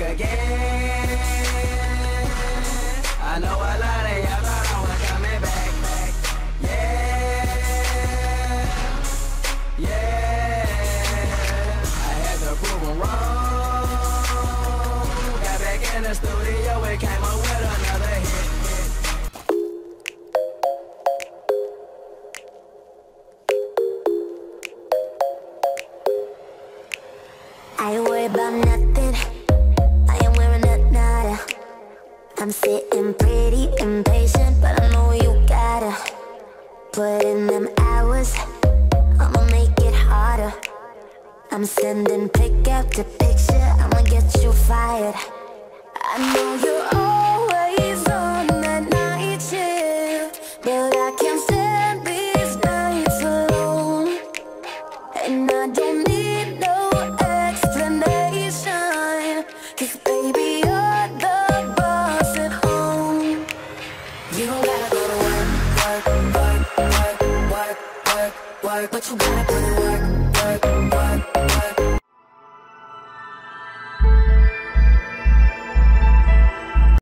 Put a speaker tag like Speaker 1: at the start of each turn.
Speaker 1: back again. I know a lot of y'all thought I was coming back. back, Yeah, yeah. I had to prove them wrong. Got back in the studio and came up with another hit.
Speaker 2: I worry about nothing I'm sitting pretty impatient, but I know you gotta put in them hours. I'ma make it harder. I'm sending pick after picture. I'ma get you fired. I know you're always on that night shift, but I can't stand these nights alone. And I don't need no explanation. Cause baby, gotta work, work, work, work, work, work. But you gotta put work,